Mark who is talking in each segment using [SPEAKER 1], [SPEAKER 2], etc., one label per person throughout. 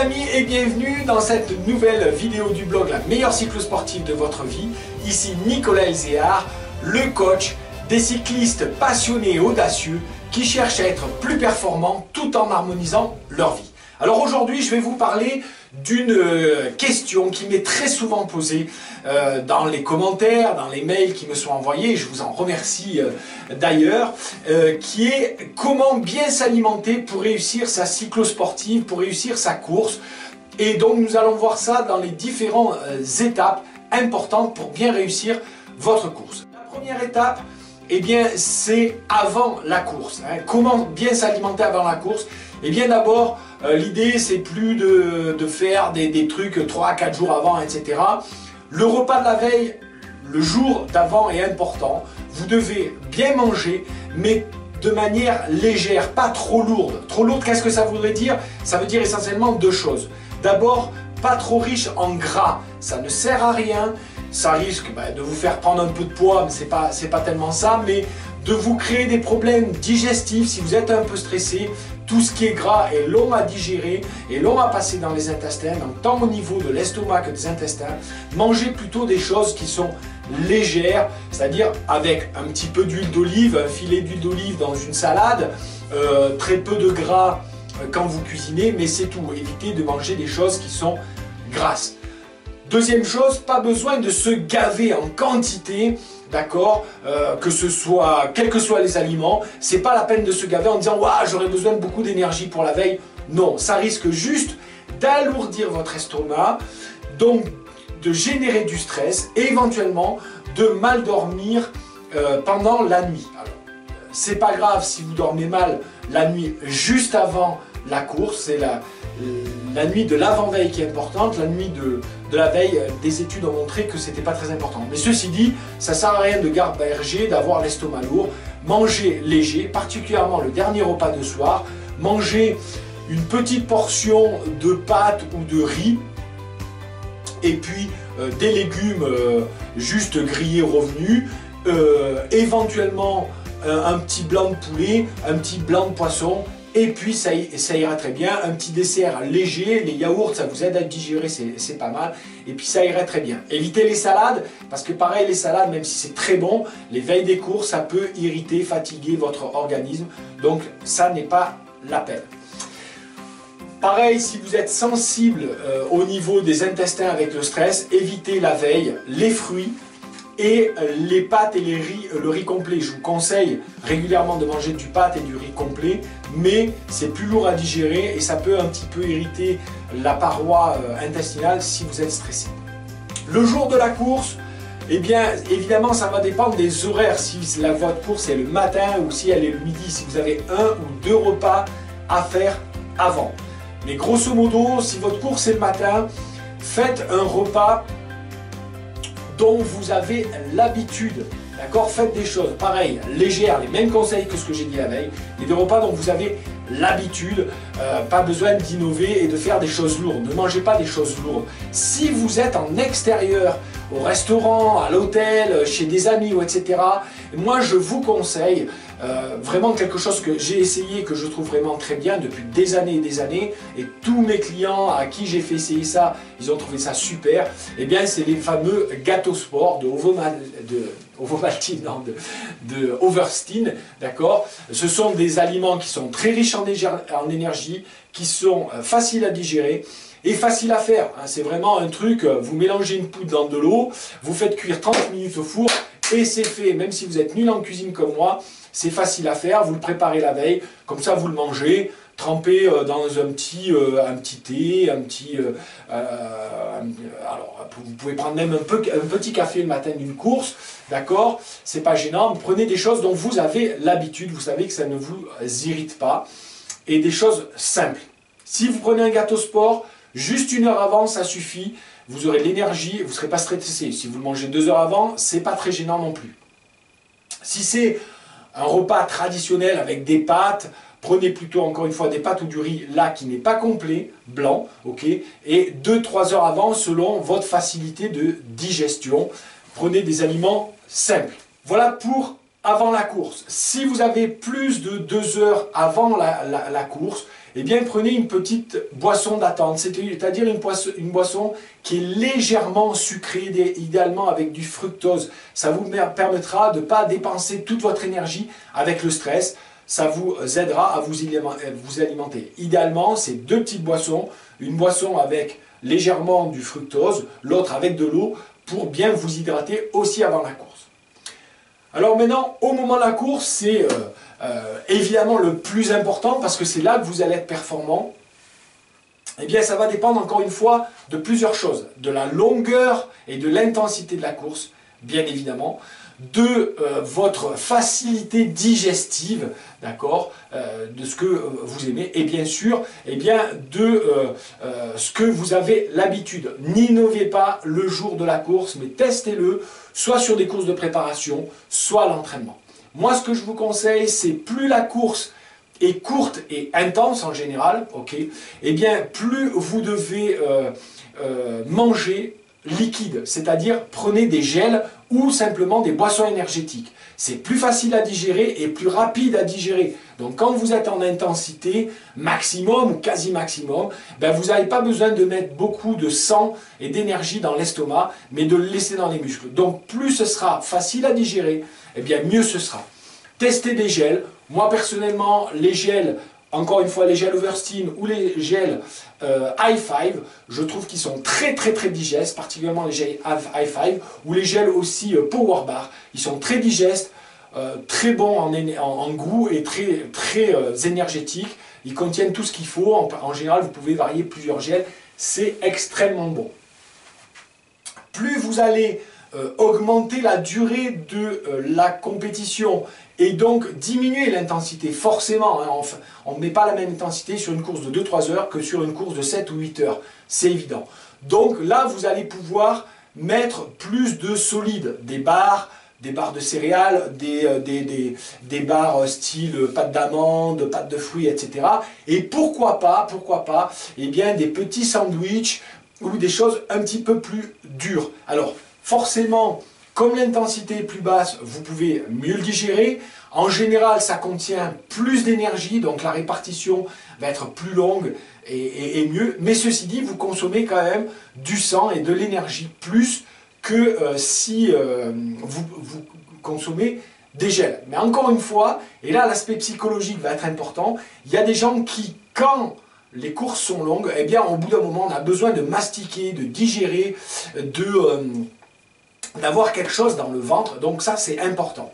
[SPEAKER 1] amis et bienvenue dans cette nouvelle vidéo du blog La meilleure cyclosportive de votre vie. Ici Nicolas Elzéard, le coach des cyclistes passionnés et audacieux qui cherchent à être plus performants tout en harmonisant leur vie. Alors aujourd'hui je vais vous parler d'une euh, question qui m'est très souvent posée euh, dans les commentaires, dans les mails qui me sont envoyés, je vous en remercie euh, d'ailleurs, qui est comment bien s'alimenter pour réussir sa cyclosportive, pour réussir sa course. Et donc nous allons voir ça dans les différentes étapes importantes pour bien réussir votre course. La première étape, eh bien, c'est avant la course. Hein. Comment bien s'alimenter avant la course? Eh bien, d'abord, euh, l'idée, c'est plus de, faire des, trucs 3-4 jours avant, etc. Le repas de la veille, le jour d'avant est important. Vous devez bien manger, mais de manière légère, pas trop lourde. Trop lourde, qu'est-ce que ça voudrait dire? Ça veut dire essentiellement deux choses. D'abord, pas trop riche en gras, ça ne sert à rien. Ça risque bah, de vous faire prendre un peu de poids, mais c'est pas, pas tellement ça, mais de vous créer des problèmes digestifs si vous êtes un peu stressé. Tout ce qui est gras est long à digérer et long à passer dans les intestins, donc tant au niveau de l'estomac que des intestins. Mangez plutôt des choses qui sont légères, c'est-à-dire avec un petit peu d'huile d'olive, un filet d'huile d'olive dans une salade, euh, très peu de gras euh, quand vous cuisinez, mais c'est tout. Évitez de manger des choses qui sont grasses. Deuxième chose, pas besoin de se gaver en quantité d'accord euh, Que ce soit, quels que soient les aliments, c'est pas la peine de se gaver en disant Waouh, j'aurais besoin de beaucoup d'énergie pour la veille. Non, ça risque juste d'alourdir votre estomac, donc de générer du stress et éventuellement de mal dormir euh, pendant la nuit. Alors, c'est pas grave si vous dormez mal la nuit juste avant la course, la nuit de l'avant-veille qui est importante, la nuit de, la veille, euh, des études ont montré que c'était pas très important. Mais ceci dit, ça sert à rien de garder, d'avoir l'estomac lourd. Manger léger, particulièrement le dernier repas de soir. Manger une petite portion de pâtes ou de riz. Et puis euh, des légumes euh, juste grillés revenus. éventuellement un petit blanc de poulet, un petit blanc de poisson et puis ça, ira très bien, un petit dessert léger, les yaourts ça vous aide à digérer, c'est pas mal. Et puis ça irait très bien. Évitez les salades, parce que pareil les salades, même si c'est très bon, les veilles des cours ça peut irriter, fatiguer votre organisme. Donc ça n'est pas la peine. Pareil, si vous êtes sensible euh, au niveau des intestins avec le stress, évitez la veille les fruits, et euh, les pâtes et les riz, le riz complet, je vous conseille régulièrement de manger du pâte et du riz complet, mais c'est plus lourd à digérer et ça peut un petit peu irriter la paroi euh, intestinale si vous êtes stressé. Le jour de la course, eh bien, évidemment, ça va dépendre des horaires. Si la, votre course est le matin ou si elle est le midi, si vous avez un ou deux repas à faire avant. Mais grosso modo, si votre course est le matin, faites un repas dont vous avez l'habitude. D'accord Faites des choses pareilles, légères, les mêmes conseils que ce que j'ai dit la veille, et des repas dont vous avez l'habitude, euh, pas besoin d'innover et de faire des choses lourdes. Ne mangez pas des choses lourdes. Si vous êtes en extérieur, au restaurant, à l'hôtel, chez des amis, ou etc., moi je vous conseille euh, vraiment quelque chose que j'ai essayé, que je trouve vraiment très bien depuis des années et des années, et tous mes clients à qui j'ai fait essayer ça, ils ont trouvé ça super, et eh bien c'est les fameux gâteaux sport de Ovomal, de, non, de, Overstein, d'accord Ce sont des aliments qui sont très riches en, en énergie, qui sont euh, faciles à digérer, et facile à faire. Hein. C'est vraiment un truc, euh, vous mélangez une poudre dans de l'eau, vous faites cuire 30 minutes au four, et c'est fait. Même si vous êtes nul en cuisine comme moi, c'est facile à faire, vous le préparez la veille, comme ça vous le mangez, trempé euh, dans un petit, euh, un petit thé, un petit... Euh, alors, vous pouvez prendre même un petit café le matin d'une course, d'accord? C'est pas gênant, prenez des choses dont vous avez l'habitude, vous savez que ça ne vous irrite pas, et des choses simples. Si vous prenez un gâteau sport, juste une heure avant, ça suffit, vous aurez de l'énergie, vous ne serez pas stressé. Si vous le mangez deux heures avant, c'est pas très gênant non plus. Si c'est un repas traditionnel avec des pâtes, prenez plutôt encore une fois des pâtes ou du riz là qui n'est pas complet, blanc, ok, et 2-3 heures avant selon votre facilité de digestion. Prenez des aliments simples. Voilà pour avant la course. Si vous avez plus de 2 heures avant la, course, eh bien prenez une petite boisson d'attente, c'est-à-dire une, boisson qui est légèrement sucrée, idéalement avec du fructose. Ça vous permettra de ne pas dépenser toute votre énergie avec le stress. Ça vous aidera à vous alimenter. Idéalement, c'est deux petites boissons. Une boisson avec légèrement du fructose, l'autre avec de l'eau, pour bien vous hydrater aussi avant la course. Alors maintenant, au moment de la course, c'est euh, euh, évidemment le plus important parce que c'est là que vous allez être performant. Eh bien, ça va dépendre encore une fois de plusieurs choses. De la longueur et de l'intensité de la course, bien évidemment de euh, votre facilité digestive, d'accord, euh, de ce que vous aimez, et bien sûr, eh bien, de ce que vous avez l'habitude. N'innovez pas le jour de la course, mais testez-le, soit sur des courses de préparation, soit à l'entraînement. Moi, ce que je vous conseille, c'est plus la course est courte et intense en général, ok, eh bien, plus vous devez manger liquide, c'est-à-dire prenez des gels ou simplement des boissons énergétiques. C'est plus facile à digérer et plus rapide à digérer. Donc quand vous êtes en intensité maximum ou quasi maximum, ben vous n'avez pas besoin de mettre beaucoup de sang et d'énergie dans l'estomac, mais de le laisser dans les muscles. Donc plus ce sera facile à digérer, eh bien mieux ce sera. Testez des gels. Moi personnellement, les gels encore une fois, les gels Oversteam ou les gels euh, High Five, je trouve qu'ils sont très très très digestes, particulièrement les gels High Five, ou les gels aussi euh, Power Bar. Ils sont très digestes, euh, très bons en, goût et très énergétiques. Ils contiennent tout ce qu'il faut. En, général, vous pouvez varier plusieurs gels. C'est extrêmement bon. Plus vous allez augmenter la durée de la compétition et donc diminuer l'intensité. Forcément, hein, on ne met pas la même intensité sur une course de 2-3 heures que sur une course de 7 ou 8 heures. C'est évident. Donc là, vous allez pouvoir mettre plus de solide, des barres, des barres de céréales, des, euh, des, des, barres style pâte d'amande, pâte de fruits, etc. Et pourquoi pas, pourquoi pas, eh bien des petits sandwichs ou des choses un petit peu plus dures. Alors, forcément, comme l'intensité est plus basse, vous pouvez mieux le digérer. En général, ça contient plus d'énergie, donc la répartition va être plus longue et, mieux. Mais ceci dit, vous consommez quand même du sang et de l'énergie plus que euh, si euh, vous, consommez des gels. Mais encore une fois, et là l'aspect psychologique va être important, il y a des gens qui, quand les courses sont longues, eh bien au bout d'un moment, on a besoin de mastiquer, de digérer, de... Euh, d'avoir quelque chose dans le ventre, donc ça c'est important.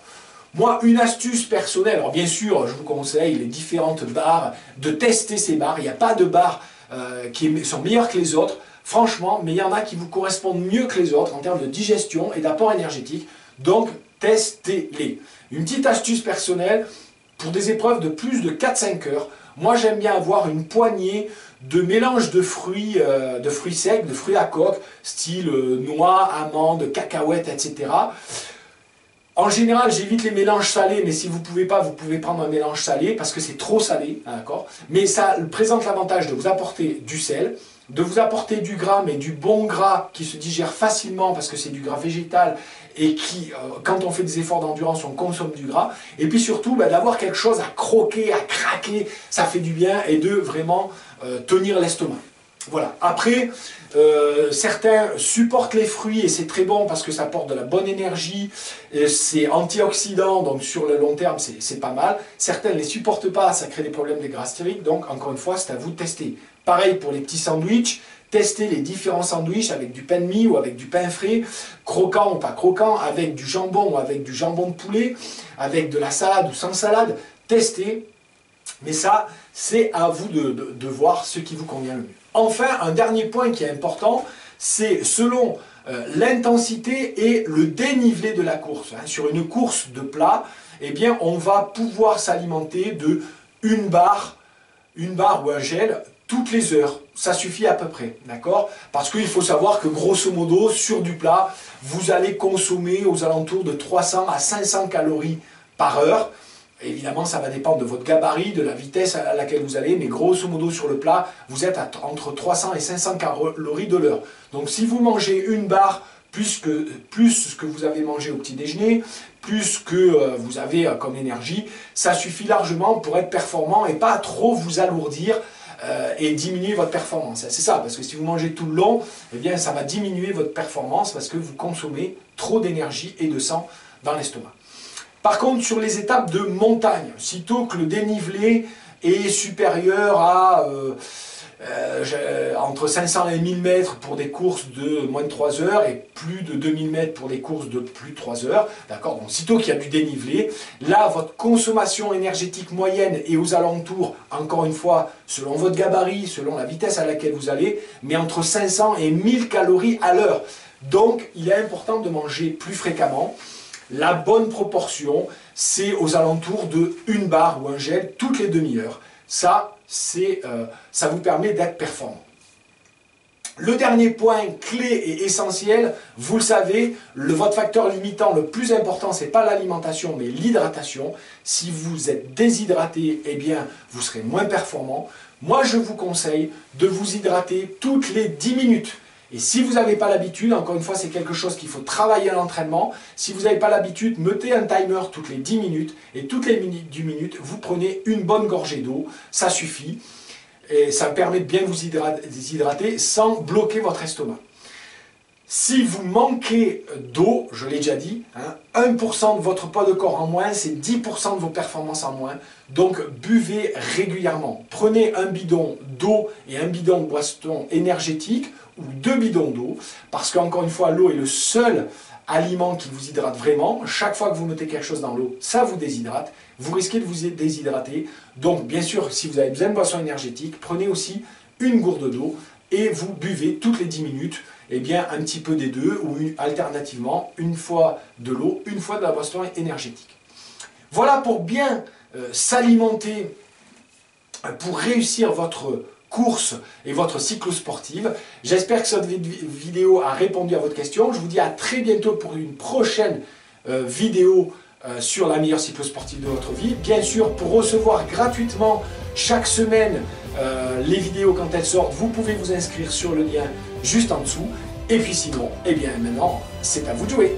[SPEAKER 1] Moi, une astuce personnelle, alors bien sûr, je vous conseille les différentes barres, de tester ces barres, il n'y a pas de barres euh, qui sont meilleures que les autres, franchement, mais il y en a qui vous correspondent mieux que les autres en termes de digestion et d'apport énergétique, donc testez-les. Une petite astuce personnelle, pour des épreuves de plus de 4-5 heures, moi j'aime bien avoir une poignée de mélange de fruits, euh, de fruits secs, de fruits à coque, style euh, noix, amandes, cacahuètes, etc. En général, j'évite les mélanges salés, mais si vous ne pouvez pas, vous pouvez prendre un mélange salé, parce que c'est trop salé, hein, d'accord? Mais ça présente l'avantage de vous apporter du sel, de vous apporter du gras, mais du bon gras qui se digère facilement, parce que c'est du gras végétal, et qui, euh, quand on fait des efforts d'endurance, on consomme du gras. Et puis surtout, bah, d'avoir quelque chose à croquer, à craquer, ça fait du bien, et de vraiment euh, tenir l'estomac. Voilà. Après, euh, certains supportent les fruits et c'est très bon parce que ça apporte de la bonne énergie, c'est antioxydant, donc sur le long terme c'est pas mal. Certains ne les supportent pas, ça crée des problèmes de gras donc encore une fois c'est à vous de tester. Pareil pour les petits sandwichs, testez les différents sandwichs avec du pain de mie ou avec du pain frais, croquant ou pas croquant, avec du jambon ou avec du jambon de poulet, avec de la salade ou sans salade, testez. Mais ça, c'est à vous de, voir ce qui vous convient le mieux. Enfin, un dernier point qui est important, c'est selon euh, l'intensité et le dénivelé de la course. Hein. Sur une course de plat, eh bien, on va pouvoir s'alimenter de une barre, une barre ou un gel toutes les heures. Ça suffit à peu près, d'accord? Parce qu'il faut savoir que grosso modo, sur du plat, vous allez consommer aux alentours de 300 à 500 calories par heure. Évidemment, ça va dépendre de votre gabarit, de la vitesse à laquelle vous allez, mais grosso modo sur le plat, vous êtes entre 300 et 500 calories de l'heure. Donc si vous mangez une barre plus que, ce que vous avez mangé au petit déjeuner, plus que euh, vous avez comme énergie, ça suffit largement pour être performant et pas trop vous alourdir et diminuer votre performance. C'est ça, parce que si vous mangez tout le long, eh bien ça va diminuer votre performance parce que vous consommez trop d'énergie et de sang dans l'estomac. Par contre, sur les étapes de montagne, sitôt que le dénivelé est supérieur à euh, euh, entre 500 et 1000 mètres pour des courses de moins de 3 heures et plus de 2000 mètres pour des courses de plus de 3 heures. D'accord? Donc, sitôt qu'il y a du dénivelé, là, votre consommation énergétique moyenne est aux alentours, encore une fois, selon votre gabarit, selon la vitesse à laquelle vous allez, mais entre 500 et 1000 calories à l'heure. Donc, il est important de manger plus fréquemment. La bonne proportion, c'est aux alentours de une barre ou un gel toutes les demi-heures. Ça, euh, ça vous permet d'être performant. Le dernier point clé et essentiel, vous le savez, votre facteur limitant le plus important, ce n'est pas l'alimentation, mais l'hydratation. Si vous êtes déshydraté, eh bien, vous serez moins performant. Moi, je vous conseille de vous hydrater toutes les 10 minutes. Et si vous n'avez pas l'habitude, encore une fois, c'est quelque chose qu'il faut travailler à l'entraînement. Si vous n'avez pas l'habitude, mettez un timer toutes les 10 minutes. Et toutes les 10 minutes, vous prenez une bonne gorgée d'eau. Ça suffit. Et ça permet de bien vous hydrater sans bloquer votre estomac. Si vous manquez d'eau, je l'ai déjà dit, 1% hein, de votre poids de corps en moins, c'est 10% de vos performances en moins. Donc buvez régulièrement. Prenez un bidon d'eau et un bidon de boisson énergétique ou deux bidons d'eau, parce qu'encore une fois, l'eau est le seul aliment qui vous hydrate vraiment. Chaque fois que vous mettez quelque chose dans l'eau, ça vous déshydrate. Vous risquez de vous déshydrater. Donc bien sûr, si vous avez besoin de boisson énergétique, prenez aussi une gourde d'eau et vous buvez toutes les 10 minutes eh bien, un petit peu des deux, ou alternativement, une fois de l'eau, une fois de la boisson énergétique. Voilà pour bien euh, s'alimenter, euh, pour réussir votre course et votre cycle sportive. J'espère que cette vidéo a répondu à votre question. Je vous dis à très bientôt pour une prochaine euh, vidéo sur la meilleure cyclosportive de votre vie. Bien sûr, pour recevoir gratuitement chaque semaine les vidéos quand elles sortent, vous pouvez vous inscrire sur le lien juste en dessous. Et puis sinon, eh bien maintenant, c'est à vous de jouer.